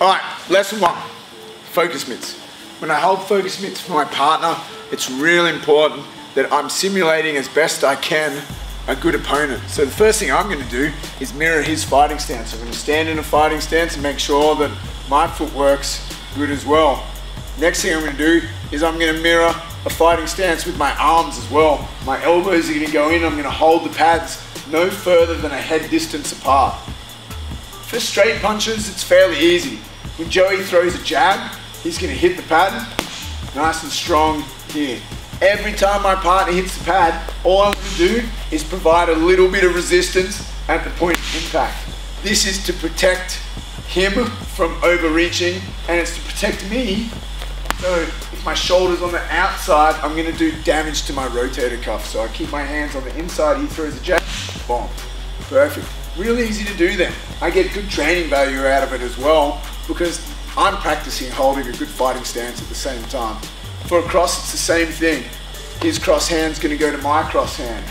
All right, lesson one, focus mitts. When I hold focus mitts for my partner, it's really important that I'm simulating as best I can a good opponent. So the first thing I'm gonna do is mirror his fighting stance. I'm gonna stand in a fighting stance and make sure that my footwork's good as well. Next thing I'm gonna do is I'm gonna mirror a fighting stance with my arms as well. My elbows are gonna go in, I'm gonna hold the pads no further than a head distance apart. For straight punches, it's fairly easy. When Joey throws a jab, he's gonna hit the pad nice and strong here. Every time my partner hits the pad, all I'm gonna do is provide a little bit of resistance at the point of impact. This is to protect him from overreaching and it's to protect me. So if my shoulder's on the outside, I'm gonna do damage to my rotator cuff. So I keep my hands on the inside, he throws a jab, boom, perfect. Really easy to do then. I get good training value out of it as well because I'm practicing holding a good fighting stance at the same time. For a cross, it's the same thing. His cross hand's gonna go to my cross hand.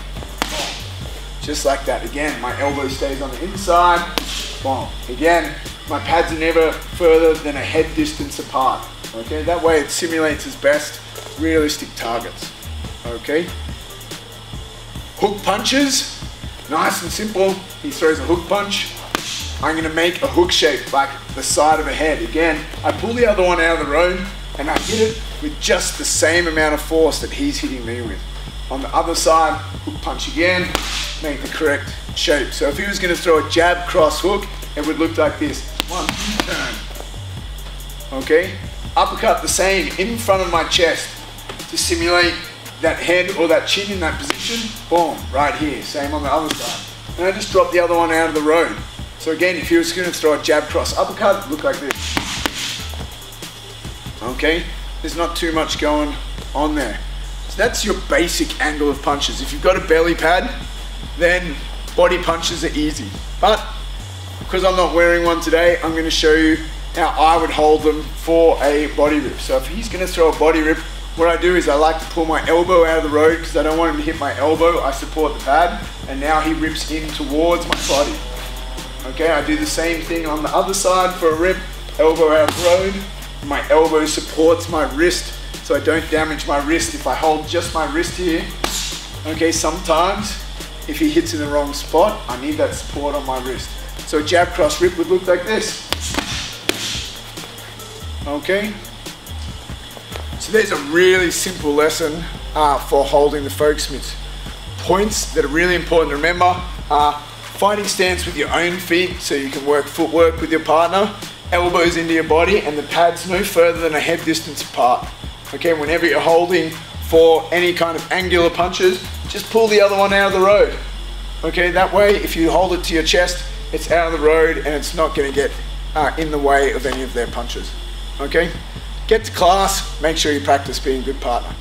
Just like that. Again, my elbow stays on the inside. Boom. Again, my pads are never further than a head distance apart. Okay, that way it simulates his best realistic targets. Okay. Hook punches, nice and simple. He throws a hook punch. I'm gonna make a hook shape like the side of a head. Again, I pull the other one out of the road and I hit it with just the same amount of force that he's hitting me with. On the other side, hook punch again, make the correct shape. So if he was gonna throw a jab cross hook, it would look like this. One, turn. Okay? Uppercut the same in front of my chest to simulate that head or that chin in that position. Boom, right here. Same on the other side. And I just drop the other one out of the road. So again, if you was gonna throw a jab cross uppercut, look like this. Okay? There's not too much going on there. So that's your basic angle of punches. If you've got a belly pad, then body punches are easy. But because I'm not wearing one today, I'm gonna show you how I would hold them for a body rip. So if he's gonna throw a body rip, what I do is I like to pull my elbow out of the road because I don't want him to hit my elbow. I support the pad and now he rips in towards my body. Okay, I do the same thing on the other side for a rip, elbow out road. My elbow supports my wrist so I don't damage my wrist if I hold just my wrist here. Okay, sometimes if he hits in the wrong spot, I need that support on my wrist. So a jab cross rip would look like this. Okay, so there's a really simple lesson uh, for holding the focus mitts. Points that are really important to remember are fighting stance with your own feet so you can work footwork with your partner, elbows into your body and the pads no further than a head distance apart. Okay, whenever you're holding for any kind of angular punches, just pull the other one out of the road. Okay, that way if you hold it to your chest, it's out of the road and it's not gonna get uh, in the way of any of their punches. Okay? Get to class, make sure you practice being a good partner.